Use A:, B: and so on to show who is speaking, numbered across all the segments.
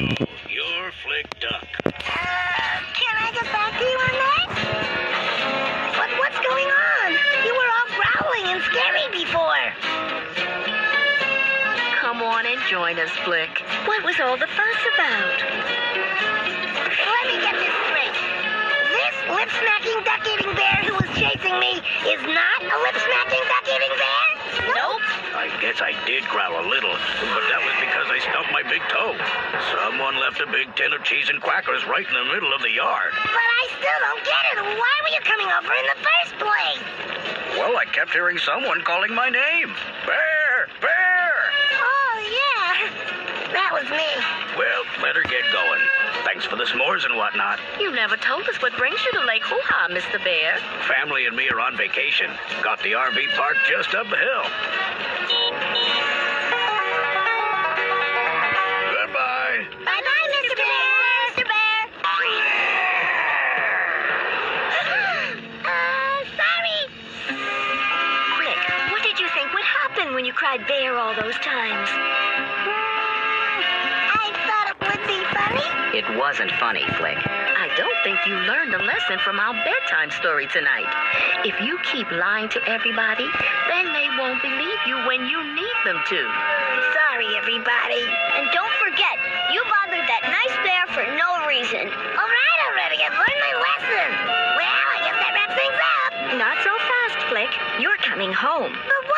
A: You're Flick Duck.
B: Uh, can I get back to you on that? What, what's going on? You were all growling and scary before.
C: Come on and join us, Flick. What was all the fuss about?
B: Let me get this straight. This lip-smacking duck-eating bear who was chasing me is not
A: I I did growl a little, but that was because I stubbed my big toe. Someone left a big tin of cheese and crackers right in the middle of the yard.
B: But I still don't get it. Why were you coming over in the first place?
A: Well, I kept hearing someone calling my name. Bear! Bear!
B: Oh, yeah. That was me.
A: Well, better get going. Thanks for the s'mores and whatnot.
C: You never told us what brings you to Lake Hoohaw, Mr. Bear.
A: Family and me are on vacation. Got the RV park just up the hill.
C: You cried bear all those times?
B: Mm, I thought it would be funny.
C: It wasn't funny, Flick. I don't think you learned a lesson from our bedtime story tonight. If you keep lying to everybody, then they won't believe you when you need them to.
B: Sorry, everybody.
D: And don't forget, you bothered that nice bear for no reason.
B: All right already. I've learned my lesson. Well, I guess that wraps things up.
C: Not so fast, Flick. You're coming home.
B: But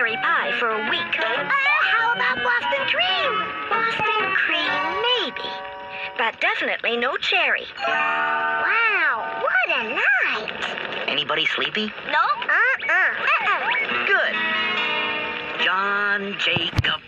C: cherry pie for a week.
B: Uh, how about Boston cream?
C: Boston cream, maybe. But definitely no cherry.
B: Wow, what a night.
E: Anybody sleepy?
B: No? Uh-uh. Uh-uh.
E: Good. John Jacob